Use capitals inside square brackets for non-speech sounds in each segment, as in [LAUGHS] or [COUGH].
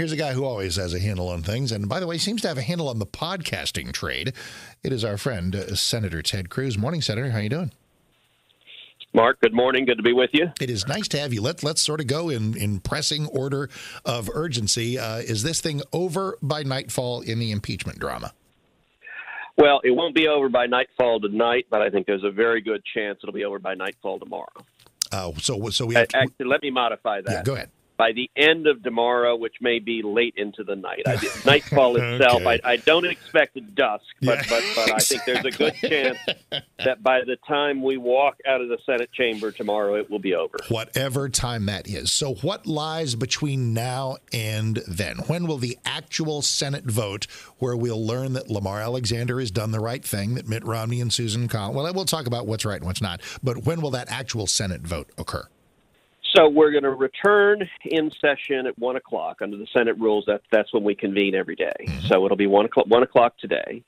Here's a guy who always has a handle on things, and by the way, seems to have a handle on the podcasting trade. It is our friend uh, Senator Ted Cruz. Morning, Senator. How you doing? Mark, good morning. Good to be with you. It is nice to have you. Let let's sort of go in in pressing order of urgency. Uh, is this thing over by nightfall in the impeachment drama? Well, it won't be over by nightfall tonight, but I think there's a very good chance it'll be over by nightfall tomorrow. Uh, so so we have to, actually let me modify that. Yeah, go ahead by the end of tomorrow, which may be late into the night. I, [LAUGHS] nightfall itself, okay. I, I, don't expect dusk, but, yeah, but, but exactly. I think there's a good chance that by the time we walk out of the Senate chamber tomorrow, it will be over. Whatever time that is. So, what lies between now and then? When will the actual Senate vote, where we'll learn that Lamar Alexander has done the right thing, that Mitt Romney and Susan Collins, well, we'll talk about what's right and what's not, but when will that actual Senate vote occur? So we're going to return in session at one o'clock under the Senate rules. That that's when we convene every day. Mm-hmm. So it'll be one o'clock one o'clock today,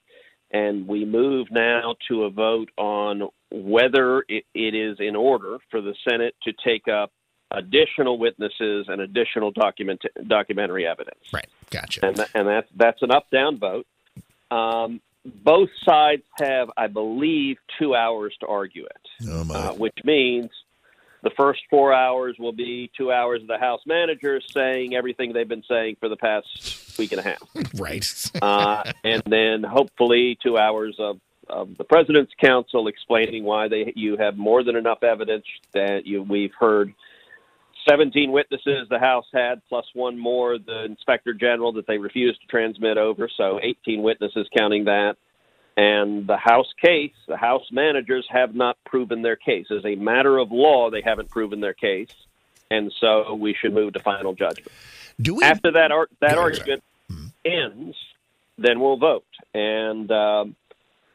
and we move now to a vote on whether it, it is in order for the Senate to take up additional witnesses and additional document documentary evidence. Right. Gotcha. And and that's that's an up down vote. Um, both sides have, I believe, two hours to argue it, oh uh, which means the first four hours will be two hours of the House managers saying everything they've been saying for the past week and a half. [LAUGHS] Right. uh, and then hopefully two hours of, of the President's Counsel explaining why they you have more than enough evidence that you we've heard 17 witnesses the House had, plus one more, the Inspector General, that they refused to transmit over. So 18 witnesses counting that. And the House case, the House managers have not proven their case. As a matter of law, they haven't proven their case. And so we should move to final judgment. Do we, After that, ar- that argument mm-hmm. ends, then we'll vote. And um,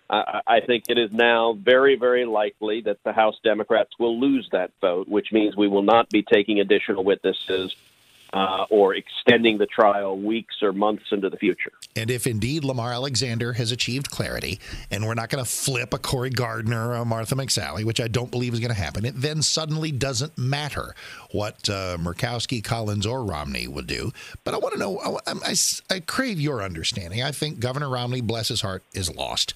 I, I think it is now very, very likely that the House Democrats will lose that vote, which means we will not be taking additional witnesses uh, or extending the trial weeks or months into the future. And if indeed Lamar Alexander has achieved clarity, and we're not going to flip a Cory Gardner or a Martha McSally, which I don't believe is going to happen, it then suddenly doesn't matter what uh, Murkowski, Collins, or Romney would do. But I want to know, I, I, I crave your understanding. I think Governor Romney, bless his heart, is lost.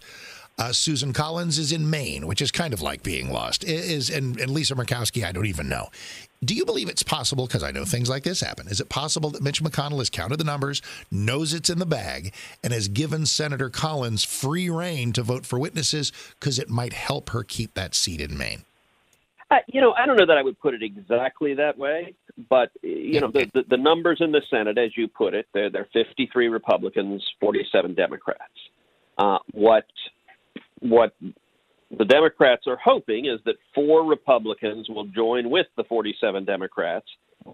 Uh, Susan Collins is in Maine, which is kind of like being lost. Is and, and Lisa Murkowski, I don't even know. Do you believe it's possible? Because I know things like this happen. Is it possible that Mitch McConnell has counted the numbers, knows it's in the bag, and has given Senator Collins free rein to vote for witnesses because it might help her keep that seat in Maine? Uh, you know, I don't know that I would put it exactly that way, but you know, the, the, the numbers in the Senate, as you put it, they're, they're 53 Republicans, 47 Democrats. Uh, what what the Democrats are hoping is that four Republicans will join with the 47 Democrats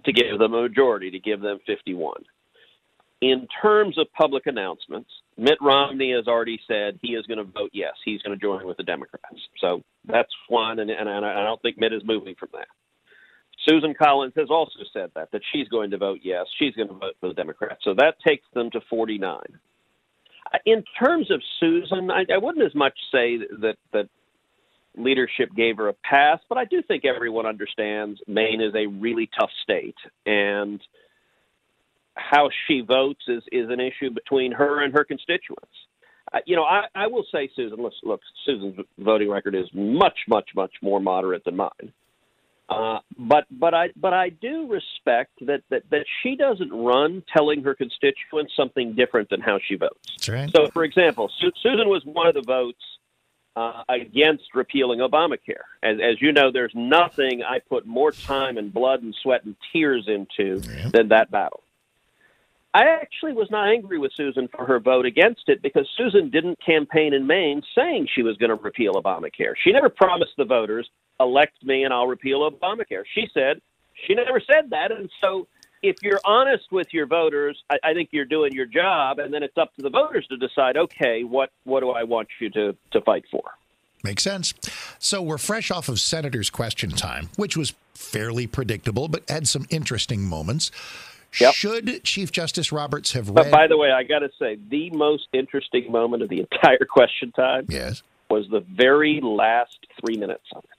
to give them a majority, to give them 51. In terms of public announcements, Mitt Romney has already said he is going to vote yes. He's going to join with the Democrats. So that's one, and, and, I don't think Mitt is moving from that. Susan Collins has also said that, that she's going to vote yes. She's going to vote for the Democrats. So that takes them to 49. In terms of Susan, I, I wouldn't as much say that that leadership gave her a pass, but I do think everyone understands Maine is a really tough state, and how she votes is is an issue between her and her constituents. Uh, you know, I, I will say, Susan, look, look, Susan's voting record is much, much, much more moderate than mine. Uh, but but I but I do respect that, that that she doesn't run telling her constituents something different than how she votes. Right. So, for example, Su- Susan was one of the votes uh, against repealing Obamacare. As, as you know, there's nothing I put more time and blood and sweat and tears into yeah. than that battle. I actually was not angry with Susan for her vote against it because Susan didn't campaign in Maine saying she was going to repeal Obamacare. She never promised the voters, elect me and I'll repeal Obamacare. She said, she never said that. And so if you're honest with your voters, I, I think you're doing your job, and then it's up to the voters to decide. Okay, what what do I want you to to fight for? Makes sense. So we're fresh off of Senator's question time, which was fairly predictable, but had some interesting moments. Yep. Should Chief Justice Roberts have read? But by the way, I got to say, the most interesting moment of the entire [LAUGHS] question time yes. was the very last three minutes of it,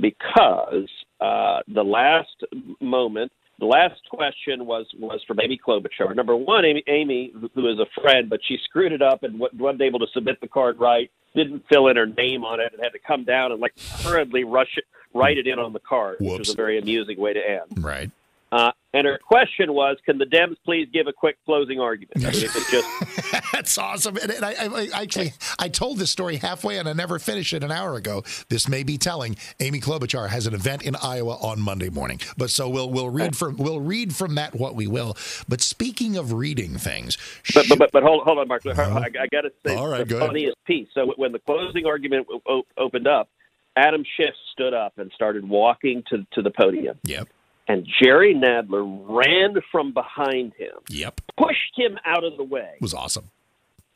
because uh, the last moment The last question was was from Amy Klobuchar. Number one, Amy, Amy, who is a friend, but she screwed it up and wasn't able to submit the card right. Didn't fill in her name on it and had to come down and like hurriedly rush it, write it in on the card, Whoops. which was a very amusing way to end. Right. Uh, and her question was, "Can the Dems please give a quick closing argument?" I mean, just [LAUGHS] That's awesome. And, and I, I, I actually I told this story halfway and I never finished it an hour ago. This may be telling. Amy Klobuchar has an event in Iowa on Monday morning. But so we'll we'll read from we'll read from that what we will. But speaking of reading things, But but but, but hold hold on, Mark. I, I got to say All right, the go ahead. funniest piece. So when the closing argument opened up, Adam Schiff stood up and started walking to to the podium, yep, and Jerry Nadler ran from behind him, yep, pushed him out of the way, It was awesome.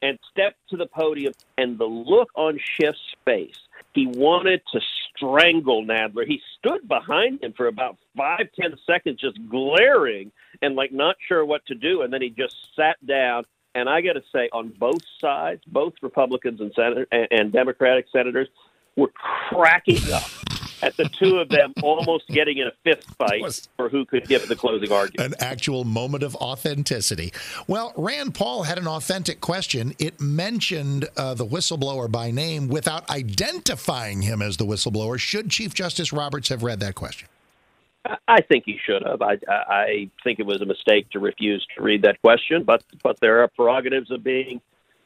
and stepped to the podium. And the look on Schiff's face, he wanted to strangle Nadler. He stood behind him for about five, ten seconds, just glaring and like not sure what to do. And then he just sat down. And I got to say, on both sides, both Republicans and Senator and, and Democratic senators were cracking up at the two of them almost getting in a fist [LAUGHS] fight for who could give the closing argument. An actual moment of authenticity. Well, Rand Paul had an authentic question. It mentioned uh, the whistleblower by name without identifying him as the whistleblower. Should Chief Justice Roberts have read that question? I- think he should have. I, I I think it was a mistake to refuse to read that question, but but there are prerogatives of being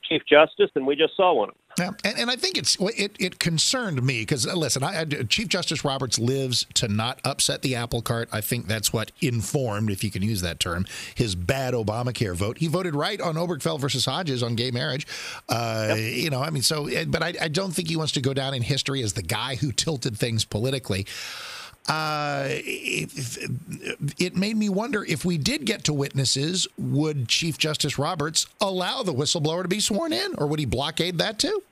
Chief Justice, and we just saw one of them. Yeah, and, and I think it's it, it concerned me because listen, I, I, Chief Justice Roberts lives to not upset the apple cart. I think that's what informed, if you can use that term, his bad Obamacare vote. He voted right on Obergefell versus Hodges on gay marriage. Uh, You know, I mean, so but I, I don't think he wants to go down in history as the guy who tilted things politically. Uh, it, made me wonder if we did get to witnesses, would Chief Justice Roberts allow the whistleblower to be sworn in, or would he blockade that too?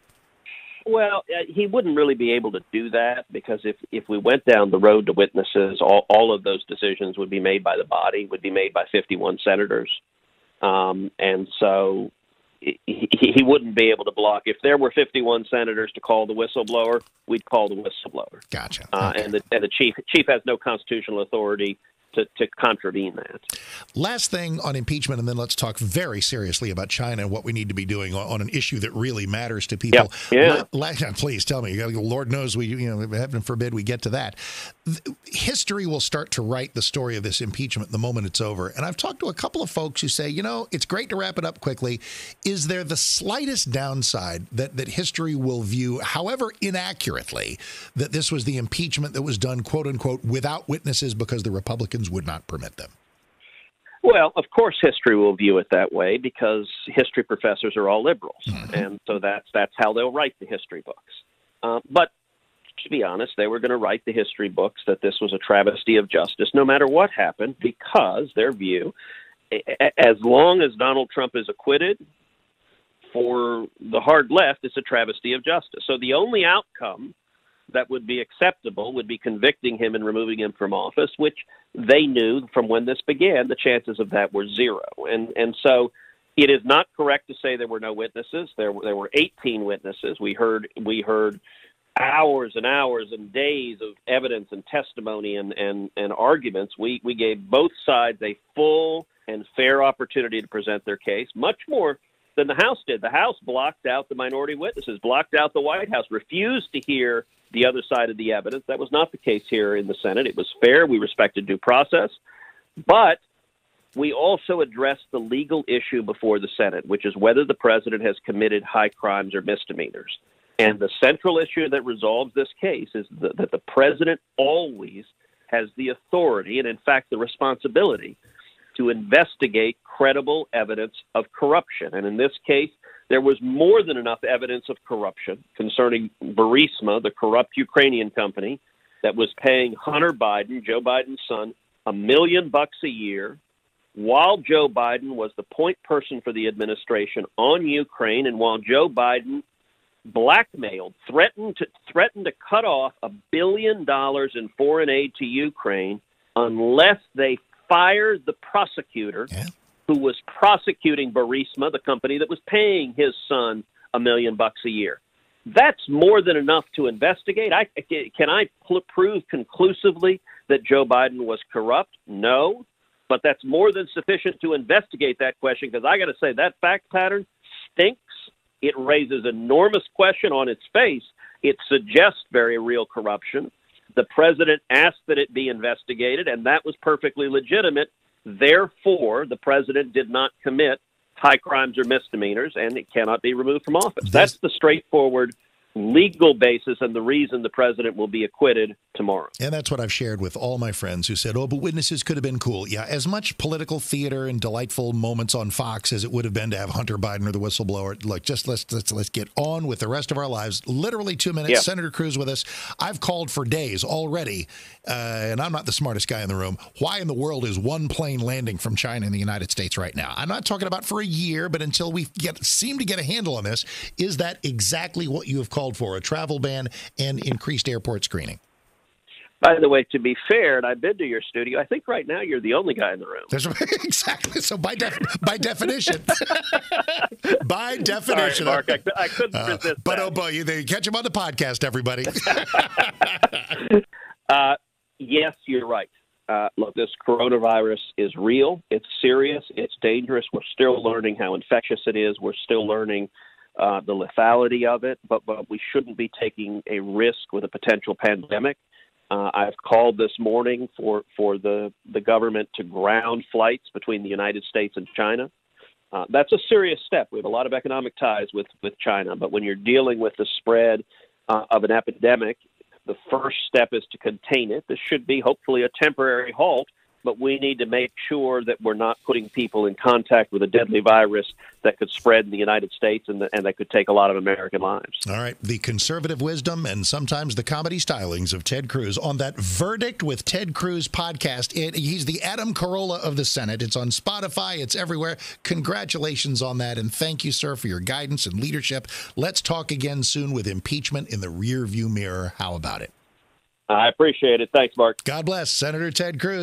Well, uh, he wouldn't really be able to do that because if if we went down the road to witnesses, all all of those decisions would be made by the body, would be made by 51 senators, um, and so he, he wouldn't be able to block. If there were 51 senators to call the whistleblower, we'd call the whistleblower. Gotcha. uh, Okay. and the and the chief chief has no constitutional authority to, to contravene that. Last thing on impeachment, and then let's talk very seriously about China and what we need to be doing on, on an issue that really matters to people. Yeah. La- la- [LAUGHS] please tell me. Lord knows we, you know, heaven forbid we get to that. History will start to write the story of this impeachment the moment it's over. And I've talked to a couple of folks who say, you know, it's great to wrap it up quickly. Is there the slightest downside that that history will view, however inaccurately, that this was the impeachment that was done, quote unquote, without witnesses because the Republicans would not permit them? Well, of course, history will view it that way because history professors are all liberals, and so that's that's how they'll write the history books. Uh, but to be honest, they were going to write the history books that this was a travesty of justice, no matter what happened, because their view, as long as Donald Trump is acquitted, for the hard left, it's a travesty of justice. So the only outcome that would be acceptable would be convicting him and removing him from office, which they knew from when this began the chances of that were zero. And and so it is not correct to say there were no witnesses. There were, there were 18 witnesses. We heard we heard hours and hours and days of evidence and testimony and, and, and arguments. We we gave both sides a full and fair opportunity to present their case, much more than the House did. The House blocked out the minority witnesses, blocked out the White House, refused to hear the other side of the evidence. That was not the case here in the Senate. It was fair. We respected due process. But we also addressed the legal issue before the Senate, which is whether the president has committed high crimes or misdemeanors. And the central issue that resolves this case is that, the president always has the authority and, in fact, the responsibility to investigate credible evidence of corruption. And in this case, there was more than enough evidence of corruption concerning Burisma, the corrupt Ukrainian company that was paying Hunter Biden, Joe Biden's son, a million bucks a year while Joe Biden was the point person for the administration on Ukraine and while Joe Biden blackmailed, threatened to threatened to cut off a billion dollars in foreign aid to Ukraine unless they fired the prosecutor Yeah. Who was prosecuting Burisma, the company that was paying his son a million bucks a year. That's more than enough to investigate. I, can I pl- prove conclusively that Joe Biden was corrupt? No. but that's more than sufficient to investigate that question because I got to say that fact pattern stinks. It raises enormous question on its face. It suggests very real corruption. The president asked that it be investigated, and that was perfectly legitimate. Therefore, the president did not commit high crimes or misdemeanors, and it cannot be removed from office. That's the straightforward legal basis and the reason the president will be acquitted tomorrow. And that's what I've shared with all my friends who said, "Oh, but witnesses could have been cool." Yeah, as much political theater and delightful moments on Fox as it would have been to have Hunter Biden or the whistleblower. Look, just let's let's let's get on with the rest of our lives. Literally two minutes. Yeah. Senator Cruz with us. I've called for days already, uh, and I'm not the smartest guy in the room. Why in the world is one plane landing from China in the United States right now? I'm not talking about for a year, but until we get seem to get a handle on this, is that exactly what you have called for? A travel ban and increased airport screening. By the way, to be fair, and I've been to your studio, I think right now you're the only guy in the room. That's [LAUGHS] exactly so. By def- by definition, [LAUGHS] by Sorry, definition, Mark, I, I couldn't uh, resist. but that. oh boy, you, they catch him on the podcast, everybody. [LAUGHS] Uh, yes, you're right. Uh, look, this coronavirus is real. It's serious. It's dangerous. We're still learning how infectious it is. We're still learning uh, the lethality of it. But but we shouldn't be taking a risk with a potential pandemic. Uh, I've called this morning for for the the government to ground flights between the United States and China. Uh, that's a serious step. We have a lot of economic ties with with China, but when you're dealing with the spread uh, of an epidemic, the first step is to contain it. This should be hopefully a temporary halt, but we need to make sure that we're not putting people in contact with a deadly virus that could spread in the United States and, and that could take a lot of American lives. All right, the conservative wisdom and sometimes the comedy stylings of Ted Cruz on that Verdict with Ted Cruz podcast. It, he's the Adam Carolla of the Senate. It's on Spotify. It's everywhere. Congratulations on that, and thank you, sir, for your guidance and leadership. Let's talk again soon with impeachment in the rear view mirror. How about it? I appreciate it. Thanks, Mark. God bless Senator Ted Cruz.